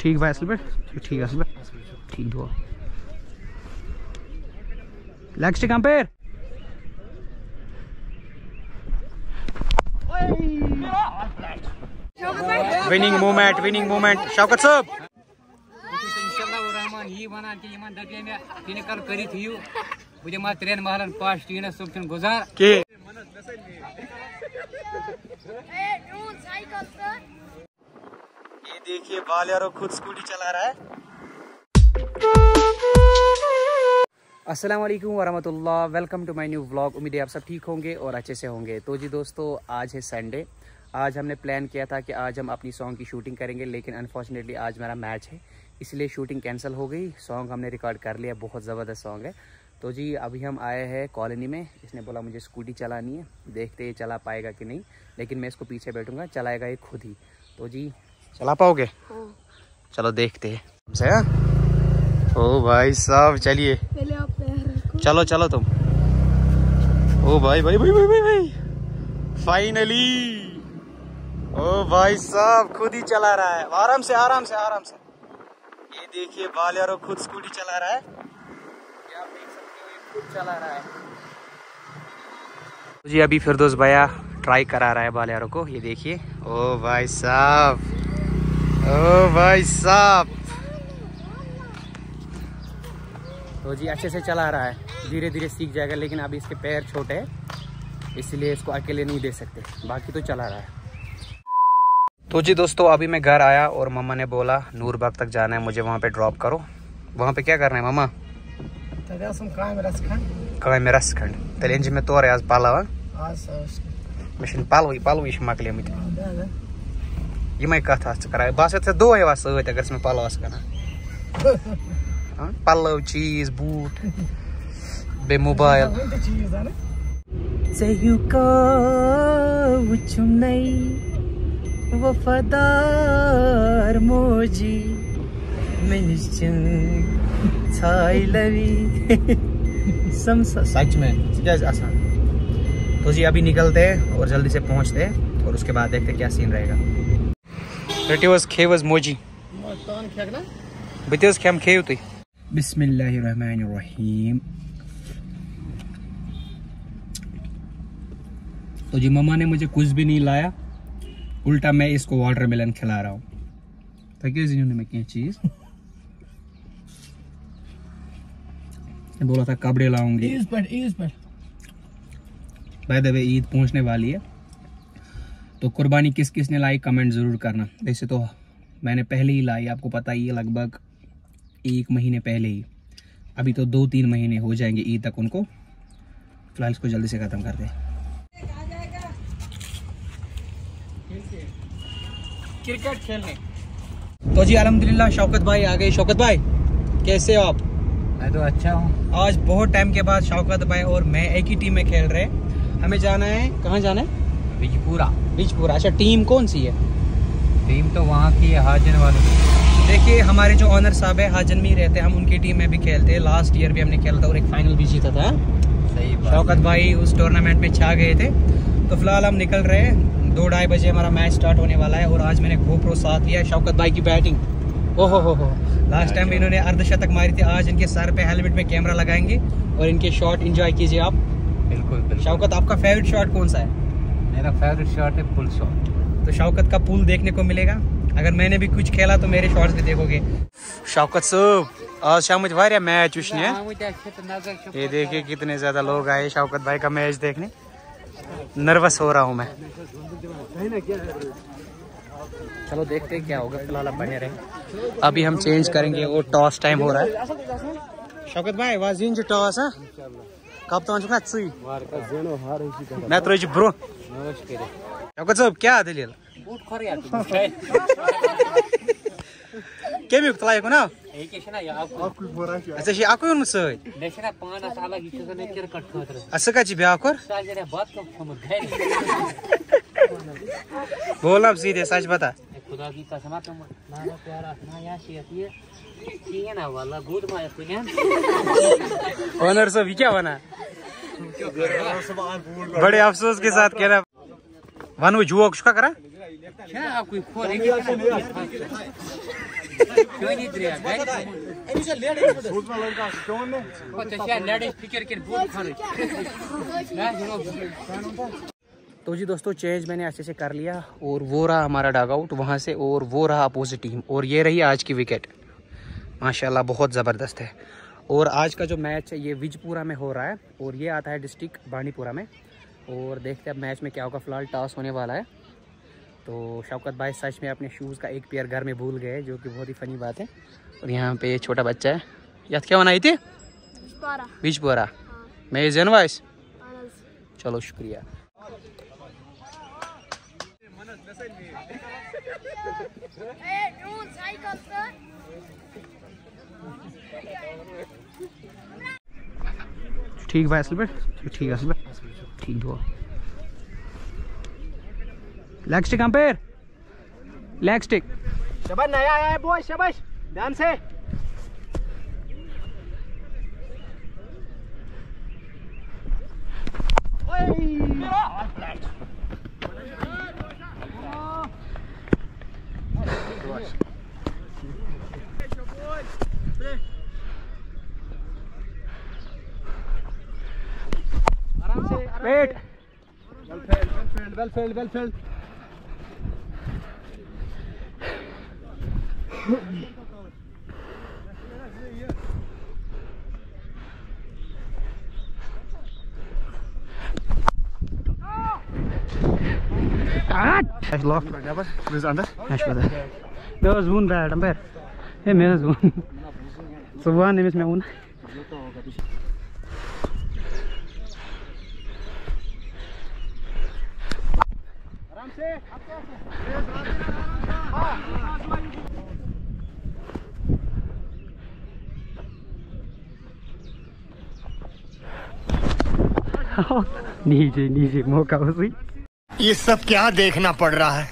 ठीक बा असल पे ठीक असल पे ठीक दो leg stick umpire winning moment winning moment Shaukat साहब रहमान यी वनान कि यमन दपे मे तिने कर करित हियो बह दिमा त्रेन महलन पाश टीनस सुबह गुजार के ये देखिए बाल यारो खुद स्कूटी चला रहा है। अस्सलाम वालेकुम welcome to my new vlog. उम्मीद है आप सब ठीक होंगे और अच्छे से होंगे। तो जी दोस्तों, आज है संडे आज हमने प्लान किया था कि आज हम अपनी सॉन्ग की शूटिंग करेंगे, लेकिन अनफॉर्चुनेटली आज मेरा मैच है, इसलिए शूटिंग कैंसिल हो गई। सॉन्ग हमने रिकॉर्ड कर लिया, बहुत ज़बरदस्त सॉन्ग है। तो जी, अभी हम आए हैं कॉलोनी में। इसने बोला, मुझे स्कूटी चलानी है, देखते हैं चला पाएगा कि नहीं। लेकिन मैं इसको पीछे बैठूँगा, चलाएगा ये खुद ही। तो जी चला पाओगे? चलो देखते हैं। हमसे हाँ? ओ भाई साहब चलिए। पहले आप पैर रखो। चलो चलो तुम। ओ भाई भाई भाई भाई भाई, भाई। फाइनली ओ भाई साहब खुद ही चला रहा है। आराम से आराम से आराम से। ये देखिए बाल यारो खुद स्कूटी चला रहा है। आप देख सकते हो ये खुद चला रहा है। जी अभी फिरदोस भैया ट्राई करा रहा है बाल यारो को। ये देखिए। ओ भाई साहब। ओ भाई साहब। तो जी अच्छे से चला रहा है। धीरे धीरे सीख जाएगा लेकिन अभी इसके पैर छोटे हैं इसलिए इसको अकेले नहीं दे सकते। बाकी तो चला रहा है। तो जी दोस्तों अभी मैं घर आया और मम्मा ने बोला नूरबाग तक जाना है मुझे वहाँ पे ड्रॉप करो। वहाँ पे क्या करना है मम्मा? कहाँ में रस खंड तेल में तोर आज पलव? मे। पलव पलव यह मकलियम यम कत कर बस थे दो यह सत अगर मे पलव कर पलव चीज़ बूट बे मोबाइल वफादार मोजी सच में आसान तो जी अभी निकलते हैं और जल्दी से पहुँचते हैं और उसके बाद देखते क्या सीन रहेगा तो जी मम्मा ने मुझे कुछ भी नहीं लाया उल्टा मैं इसको वाटरमेलन खिला रहा हूँ। ताकि मैं क्या चीज़। बोला था कपड़े लाऊँगी। ईद पर ईद पर। बाय द वे ईद पहुँचने वाली है। तो कुर्बानी किस किस ने लाई कमेंट ज़रूर करना। वैसे तो मैंने पहले ही लाई आपको पता ही है लगभग एक महीने पहले ही। अभी तो दो तीन महीने हो जाएँगे ईद तक उनको। फ़िलहाल इसको जल्दी से ख़त्म कर दें क्रिकेट खेलने। तो जी अलहमदिल्ला शौकत भाई आ गए। शौकत भाई कैसे हो आप? मैं तो अच्छा हूँ। आज बहुत टाइम के बाद शौकत भाई और मैं एक ही टीम में खेल रहे हैं। हमें जाना है कहाँ जाना है? बिजपुरा। बिजपुरा। अच्छा टीम कौन सी है? टीम तो वहाँ की है हाजन वालों देखिए हमारे जो ऑनर साहब है हाजन में ही रहते हैं। हम उनकी टीम में भी खेलते हैं। लास्ट ईयर भी हमने खेला था और एक फाइनल भी जीता था। सही शौकत भाई उस टूर्नामेंट में छा गए थे। तो फ़िलहाल हम निकल रहे हैं। दो ढाई बजे हमारा मैच स्टार्ट होने वाला है और आज मैंने गोप्रो साथ लिया शौकत भाई की बैटिंग ओहो हो हो लास्ट टाइम इन्होंने अर्धशतक मारी थी आज इनके सर पे हेलमेट में कैमरा लगाएँगे और इनके शॉट एंजॉय कीजिए आप। बिल्कुल शौकत आपका फेवरेट शॉट कौन सा है? मेरा फेवरेट शॉट है पुल शॉट तो शौकत का पुल देखने को मिलेगा। अगर मैंने भी कुछ खेला तो मेरे शॉट्स भी देखोगे। शौकत साहब आज शाम मैच वुचने ये देखिए कितने ज़्यादा लोग आए शौकत भाई का मैच देखने। नर्वस हो रहा हूँ मैं। चलो देखते हैं क्या होगा फ़िलहाल आप बने रहे। अभी हम चेंज करेंगे वो टॉस टाइम हो रहा है। शौकत भाई वह जीन जो टॉस है कप्तान ना सी मैं तो ब्रो शौकत साहब क्या दलील केमिक तलाएको ना अच्छा ये अकु ओनमुत सत स कत ब्याकुर बोल अब सीधे सच बता खुदा की कसम तुम नाना प्यारा ना या शेत ये ये ना वाला गुड मा कुन्यान ओनर साहब ये क्या बना? बड़े अफसोस के साथ कहना वन वो जुओ का करा? क्या आपको खोल क्यों नहीं दिया? लेडीज़ पिक्चर के बूट खाने तो जी दोस्तों चेंज मैंने अच्छे से कर लिया और वो रहा हमारा डाग आउट वहाँ से और वो रहा अपोजिट टीम और ये रही आज की विकेट माशाल्लाह बहुत ज़बरदस्त है। और आज का जो मैच है ये विजपुरा में हो रहा है और ये आता है डिस्ट्रिक्ट बांडीपुरा में। और देखते हैं अब मैच में क्या होगा। फ़िलहाल टॉस होने वाला है। तो शौकत भाई सच में अपने शूज़ का एक पेयर घर में भूल गए जो कि बहुत ही फ़नी बात है। और यहाँ पे छोटा बच्चा है। याद क्या बनाई थी? विजपुरा। मैं जैन वाइस चलो शुक्रिया। ठीक भाई, असल पे ठीक असल ठीक दुआ लेग अंपायर। लेग शाबाश, नया आया है बॉय शाबाश, ध्यान से। Wait Relaxa. Wait. Well filled, well filled, well filled, well filled. Acht! Hij loopt. Hij is onder. Hij is. One. So, one name is my one. आराम से नीचे नीचे, मौका उसी ये सब क्या देखना पड़ रहा है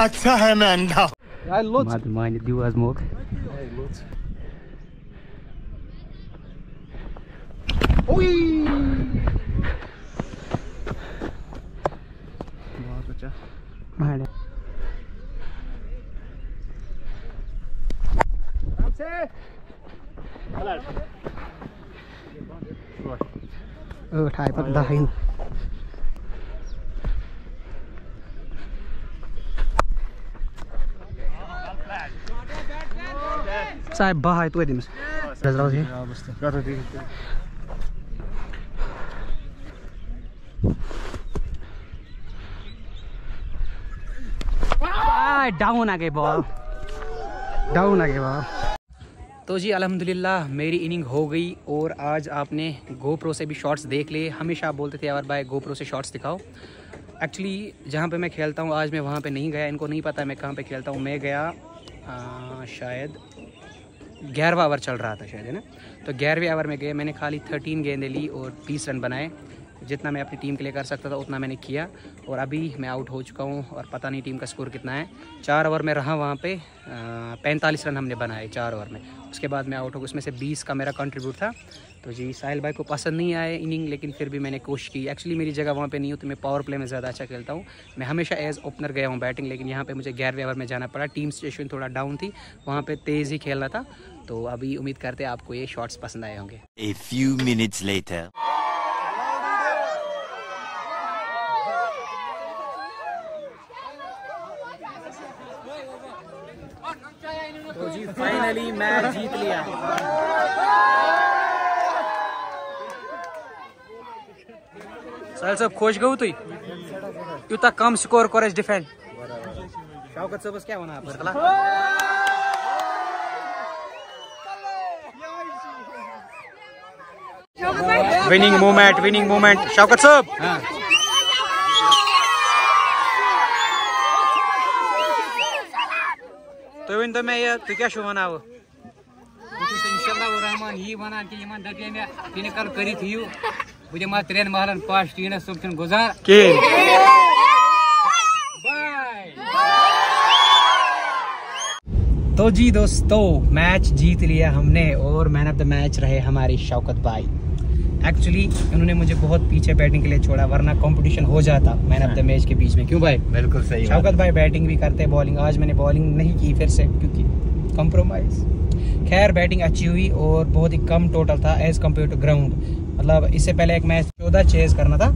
अच्छा है मैं अंधा I Lutz! Maar de mijne duw als mok. Lutz. Oei! Waar? Maar. Ramse! Hallo. Oh. Biraz razı. Gata değil. Down आ गए बॉल डाउन आ गए बॉल तो जी अल्हम्दुलिल्लाह मेरी इनिंग हो गई और आज आपने गोप्रो से भी शॉट्स देख लिए। हमेशा आप बोलते थे यार भाई गोप्रो से शॉट्स दिखाओ। एक्चुअली जहाँ पे मैं खेलता हूँ आज मैं वहाँ पे नहीं गया। इनको नहीं पता मैं कहाँ पे खेलता हूँ। मैं गया आ, शायद ग्यारहवा ओवर चल रहा था शायद, है ना? तो ग्यारहवें ओवर में गए, मैंने खाली थर्टीन गेंदें ली और बीस रन बनाए। जितना मैं अपनी टीम के लिए कर सकता था, उतना मैंने किया। और अभी मैं आउट हो चुका हूँ और पता नहीं टीम का स्कोर कितना है। चार ओवर में रहा वहाँ पे पैंतालीस रन हमने बनाए चार ओवर में। उसके बाद मैं आउट हो गया। उसमें से बीस का मेरा कंट्रीब्यूट था। तो जी, साहिल भाई को पसंद नहीं आए इनिंग लेकिन फिर भी मैंने कोशिश की। एक्चुअली मेरी जगह वहाँ पे नहीं होती मैं पावर प्ले में ज़्यादा अच्छा खेलता हूँ। मैं हमेशा एज ओपनर गया हूँ बैटिंग लेकिन यहाँ पे मुझे ग्यारहवें ओवर में जाना पड़ा। टीम सिचुएशन थोड़ा डाउन थी, वहाँ पे तेज़ ही खेलना था। तो अभी उम्मीद करते आपको ये शॉट्स पसंद आए होंगे। A few minutes later. तो जी फाइनली मैच जीत लिया। साहिल साहब खुश गो तुई? यूता कम स्कोर कर डिफेंड शौकत साहब क्या वना आप winning moment winning moment Shaukat साहब तो वन तो मैं ये तू क्या शो वना इंशाल्लाह रहमान यी वनान कि दपे मे तिने कर करित हियो बह दिमा त्रेन महलन पाश टीनस सुब छुन गुजार के बाय तो जी दोस्तों मैच जीत लिया हमने और मैन ऑफ़ द मैच रहे हमारे शौकत भाई एक्चुअली उन्होंने मुझे बहुत पीछे बैटिंग के लिए छोड़ा वरना कंपटीशन हो जाता मैन ऑफ़ द मैच के बीच में। क्यों भाई? बिल्कुल सही शौकत भाई बैटिंग भी करते हैं बॉलिंग आज मैंने बॉलिंग नहीं की फिर से क्योंकि कंप्रोमाइज खैर बैटिंग अच्छी हुई और बहुत ही कम टोटल था एज कंपेयर टू ग्राउंड मतलब इससे पहले एक मैच चौदह चेज करना था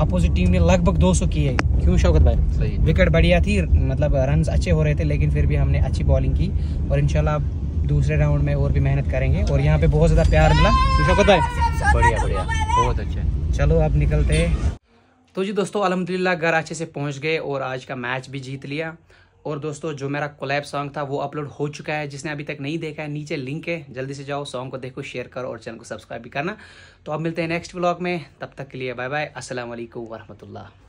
अपोजिट टीम ने लगभग 200 किए। क्यों शौकत भाई? सही। विकेट बढ़िया थी मतलब रन अच्छे हो रहे थे लेकिन फिर भी हमने अच्छी बॉलिंग की और अब दूसरे राउंड में और भी मेहनत करेंगे। और यहाँ पे बहुत ज़्यादा प्यार मिला। क्यों शौकत भाई। बढ़िया बढ़िया। बहुत अच्छा चलो अब निकलते हैं। तो जी दोस्तों अल्हम्दुलिल्लाह घर अच्छे से पहुँच गए और आज का मैच भी जीत लिया। और दोस्तों जो मेरा कोलैब सॉन्ग था वो अपलोड हो चुका है। जिसने अभी तक नहीं देखा है नीचे लिंक है। जल्दी से जाओ सॉन्ग को देखो शेयर करो और चैनल को सब्सक्राइब भी करना। तो अब मिलते हैं नेक्स्ट ब्लॉग में। तब तक के लिए बाय बाय वालेकुम वरहमतुल्लाह